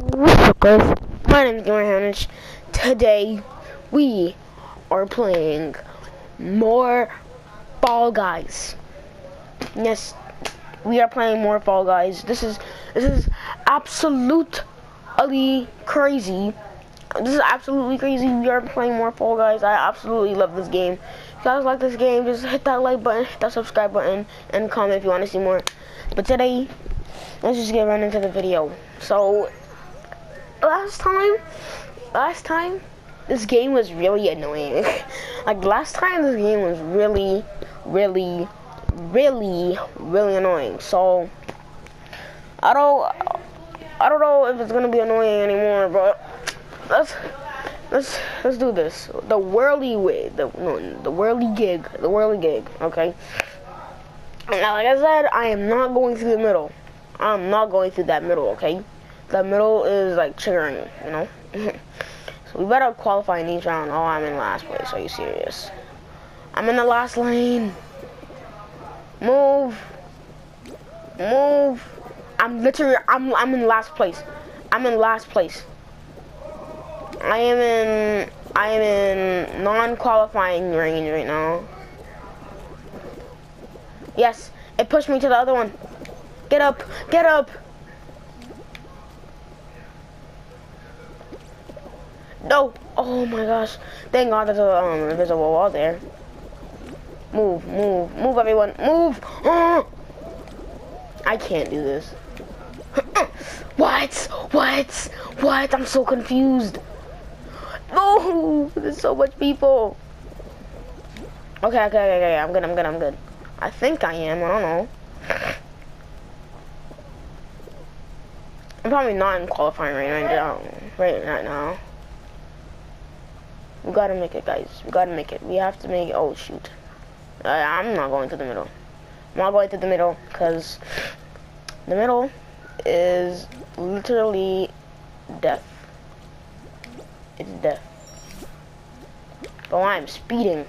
What's up guys? My name is Gamer Hanich. Today we are playing more Fall Guys. Yes, we are playing more Fall Guys. This is this is absolutely crazy. This is absolutely crazy. We are playing more Fall Guys. I absolutely love this game. If you guys like this game, just hit that like button, hit that subscribe button, and comment if you want to see more. But today, let's just get right into the video. So, last time, last time, this game was really annoying. like last time, this game was really, really, really, really annoying. So, I don't, I don't know if it's gonna be annoying anymore, but let's. Let's let's do this. The whirly way, the no, the whirly gig, the whirly gig. Okay. Now, like I said, I am not going through the middle. I'm not going through that middle, okay? The middle is like triggering, you know? so we better qualify in each round. Oh, I'm in last place. Are you serious? I'm in the last lane. Move. Move. I'm literally, I'm, I'm in last place. I'm in last place. I am in, I am in non-qualifying range right now. Yes, it pushed me to the other one. Get up, get up. No, oh my gosh. Thank God there's a um, invisible wall there. Move, move, move everyone, move. I can't do this. what? What? What? I'm so confused. No, there's so much people. Okay, okay, okay, okay, I'm good, I'm good, I'm good. I think I am, I don't know. I'm probably not in qualifying right now, right now. We gotta make it, guys. We gotta make it. We have to make it. Oh, shoot. Uh, I'm not going to the middle. I'm not going to the middle, because the middle is literally death. It's death. But I'm speeding.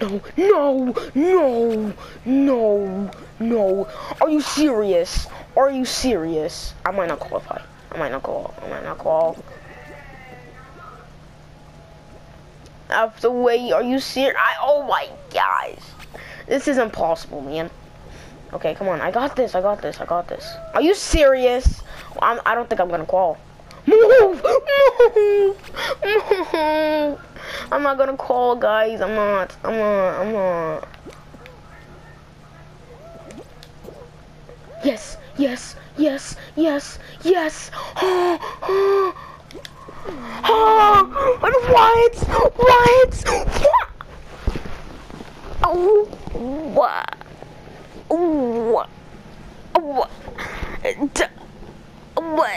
No, no, no, no, no. Are you serious? Are you serious? I might not qualify. I might not call. I might not call. After wait, are you serious? I, oh my gosh. This is impossible, man. Okay, come on. I got this. I got this. I got this. Are you serious? I'm, I don't think I'm gonna call. Move! Move! Move! I'm not gonna call, guys. I'm not. I'm not. I'm not. Yes, yes, yes, yes, yes. Oh, what? What? What? Oh, what? What? What? What?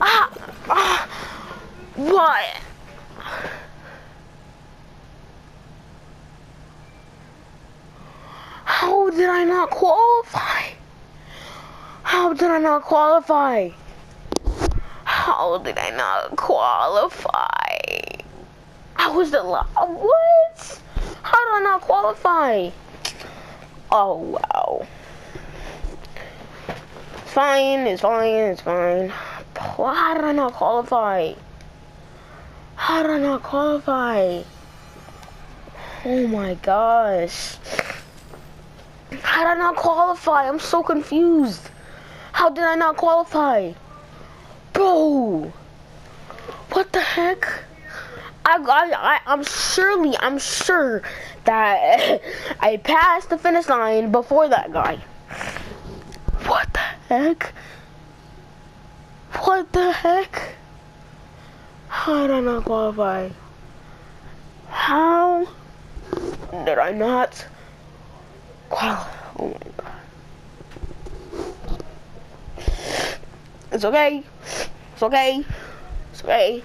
Ah, ah, what? How did I not qualify? How did I not qualify? How did I not qualify? I was the la- what? How did I not qualify? Oh wow. It's fine, it's fine, it's fine. How did I not qualify? How did I not qualify? Oh my gosh. How did I not qualify? I'm so confused. How did I not qualify? Bro! What the heck? I, I, I, am surely, I'm sure that I passed the finish line before that guy. What the heck? What the heck? How did I not qualify? How did I not qualify? Oh my god. It's okay. It's okay. It's okay.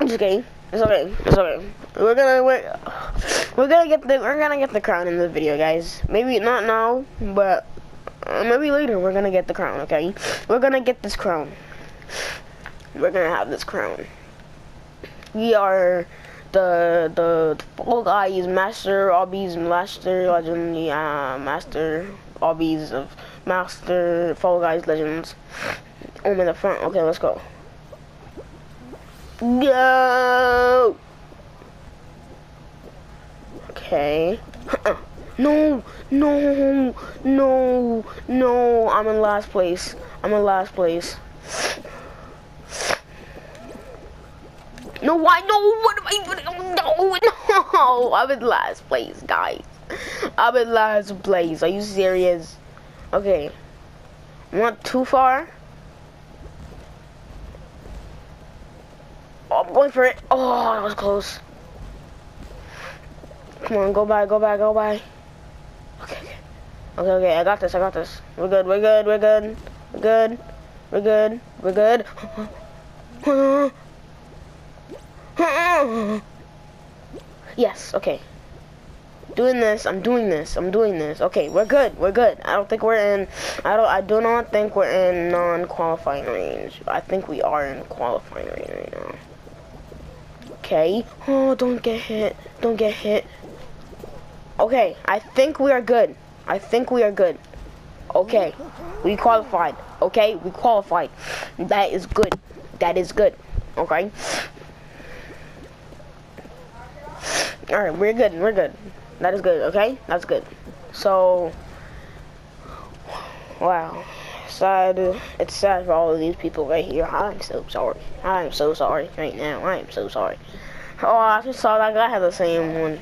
It's okay. It's okay. It's okay. We're gonna we're, we're gonna get the we're gonna get the crown in the video, guys. Maybe not now, but uh, maybe later we're gonna get the crown. Okay, we're gonna get this crown. We're gonna have this crown. We are the the Fall Guys Master Obbies Master Legend uh, Master Obbies of Master Fall Guys Legends. I'm in the front. Okay, let's go. Go! Okay. no, no, no, no. I'm in last place. I'm in last place. No, why? No, what am I doing? No, no. I'm in last place, guys. I'm in last place. Are you serious? Okay. Not too far. Oh, going for it. Oh, that was close. Come on, go by, go by, go by. Okay, okay. Okay, okay, I got this, I got this. We're good, we're good, we're good. We're good. We're good. We're good. yes, okay. Doing this, I'm doing this, I'm doing this. Okay, we're good, we're good. I don't think we're in, I don't, I do not think we're in non-qualifying range. I think we are in qualifying range right now. Okay. Oh, don't get hit, don't get hit. Okay, I think we are good. I think we are good. Okay, we qualified. Okay, we qualified. That is good. That is good. Okay. Alright, we're good, we're good. That is good, okay? That's good. So, wow. Sad, it's sad for all of these people right here. I'm so sorry. I'm so sorry right now. I am so sorry. Oh, I just saw that guy had the same one.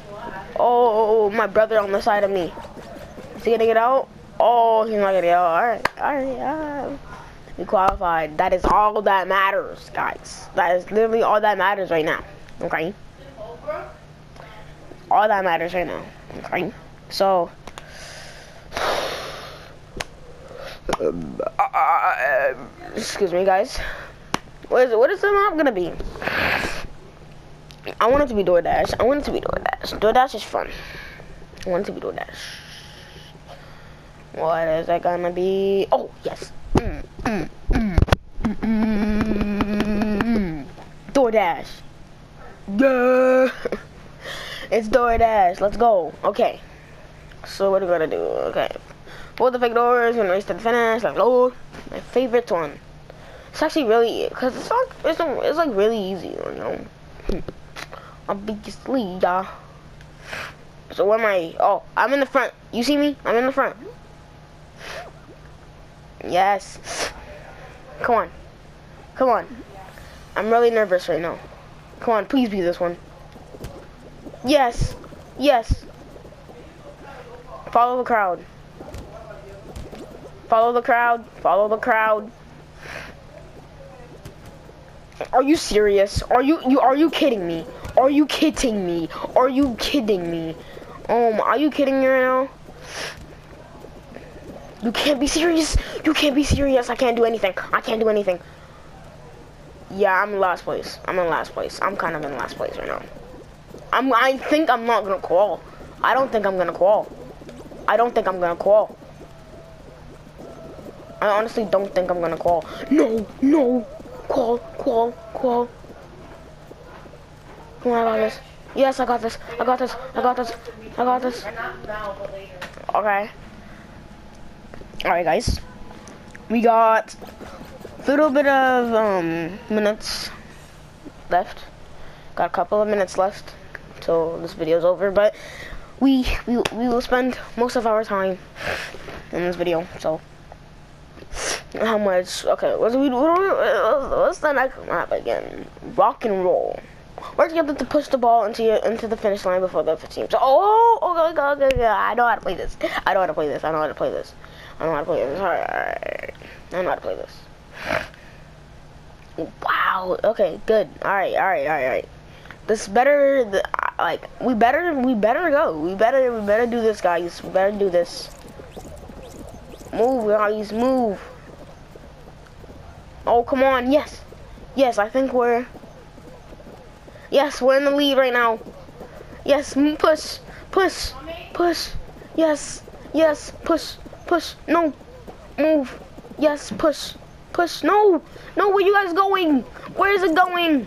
Oh, my brother on the side of me. Is he gonna get out? Oh, he's not gonna get out. Alright, alright, alright. We qualified. That is all that matters, guys. That is literally all that matters right now. Okay? All that matters right now. Okay? So, excuse me, guys. What is it? What is the map gonna be? I want it to be DoorDash. I want it to be DoorDash. DoorDash is fun. I want it to be DoorDash. What is it gonna be? Oh, yes. Mm, mm, mm. DoorDash. Yeah. It's DoorDash. Let's go. Okay. So what are we gonna do? Okay. Pull the fake doors and race to the finish. Like, oh, my favorite one. It's actually really, cause it's like it's, it's like really easy, you know. Hmm. Obviously, yeah. So where am I? Oh, I'm in the front. You see me? I'm in the front. Yes. Come on. Come on. I'm really nervous right now. Come on, please be this one. Yes. Yes. Follow the crowd. Follow the crowd. Follow the crowd. Are you serious? Are you you are you kidding me? Are you kidding me? Are you kidding me? Um, are you kidding me right now? You can't be serious. You can't be serious. I can't do anything. I can't do anything. Yeah, I'm in last place. I'm in last place. I'm kind of in last place right now. I'm, I think I'm not gonna call. I don't think I'm gonna call. I don't think I'm gonna call. I honestly don't think I'm gonna call. No, no, call, call, call. Come on, I got this. Yes, I got this. I got this. I got this. I got this. Okay. Alright, guys. We got a little bit of um, minutes left. Got a couple of minutes left till this video is over. But we, we we will spend most of our time in this video. So how much? Okay, what's we? What's the next map again? Rock and roll. Work together to push the ball into your, into the finish line before the team. So, oh, okay, okay, okay, okay, I know how to play this. I know how to play this. I know how to play this. I know how to play this. Alright, alright. I know how to play this. Wow. Okay, good. Alright, alright, alright, alright. This better, the, like, we better, we better go. We better, we better do this, guys. We better do this. Move, guys, move. Oh, come on, yes. Yes, I think we're, yes, we're in the lead right now. Yes, push, push, push. Yes, yes, push, push. No, move. Yes, push, push. No, no, where you guys going? Where is it going?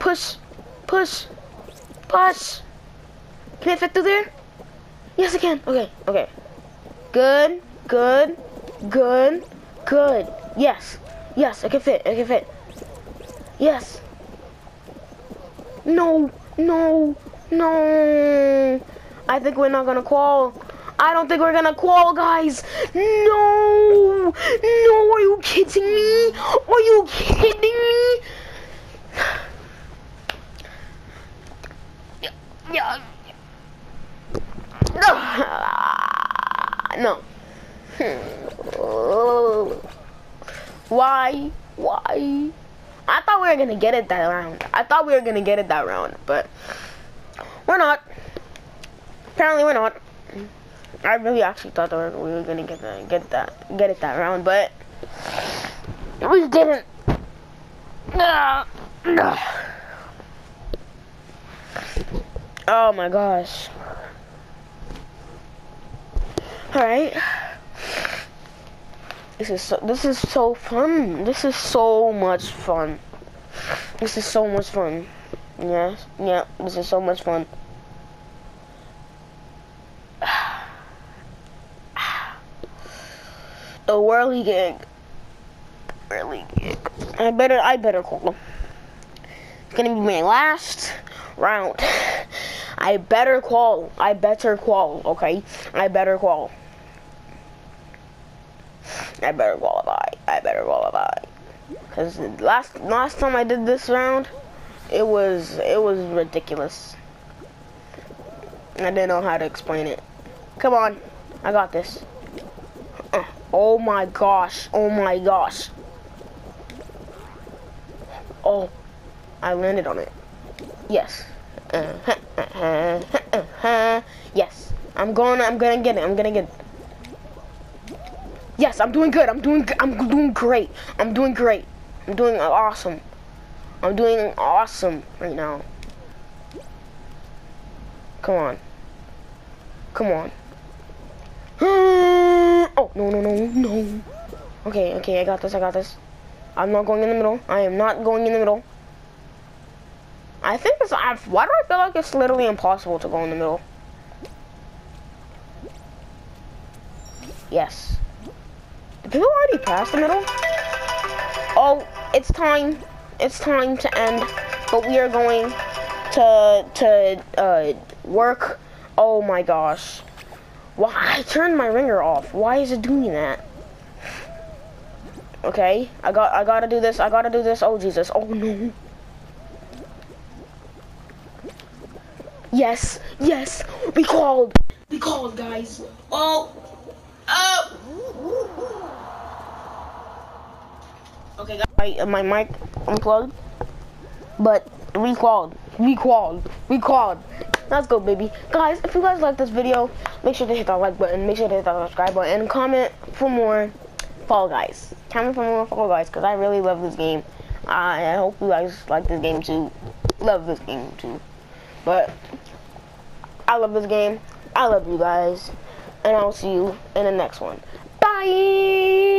Push. Push. Can I fit through there? Yes, I can. Okay, okay. Good, good. Good. Good. Yes. Yes, I can fit. I can fit. Yes. No. No. No. I think we're not gonna qual. I don't think we're gonna qual, guys. No. No, are you kidding me? Are you kidding me? Yeah. No. No. Why? Why? I thought we were gonna get it that round. I thought we were gonna get it that round, but we're not. Apparently, we're not. I really actually thought that we were gonna get that, get that, get it that round, but we didn't. No. Ah. Oh my gosh. Alright. This is so this is so fun. This is so much fun. This is so much fun. Yes, yeah, this is so much fun. The whirly gig. Whirly gig. I better I better call him. It's gonna be my last round. I better call. I better call, okay? I better qual. I better qualify. I better qualify. Cause last last time I did this round, it was it was ridiculous. I didn't know how to explain it. Come on, I got this. Uh, oh my gosh! Oh my gosh! Oh, I landed on it. Yes. Uh-huh, uh-huh, uh-huh. yes. I'm going. I'm gonna get it. I'm gonna get. It. Yes, I'm doing good. I'm doing. I'm doing great. I'm doing great. I'm doing awesome. I'm doing awesome right now. Come on. Come on. Oh no no no no. Okay okay I got this I got this. I'm not going in the middle. I am not going in the middle. I think it's. I, why do I feel like it's literally impossible to go in the middle? Yes. People already pass the middle? Oh, it's time. It's time to end. But we are going to to uh, work. Oh my gosh. Why I turned my ringer off? Why is it doing that? Okay, I got I gotta do this. I gotta do this. Oh Jesus. Oh no. Yes, yes, we called. We called, guys. Oh, oh. Okay, my, uh, my mic unplugged, but we called. We called. We called. Let's go, baby. Guys, if you guys like this video, make sure to hit that like button, make sure to hit that subscribe button, and comment for more Fall Guys. Comment for more Fall Guys, because I really love this game. I hope you guys like this game too. Love this game too. But I love this game. I love you guys. And I'll see you in the next one. Bye!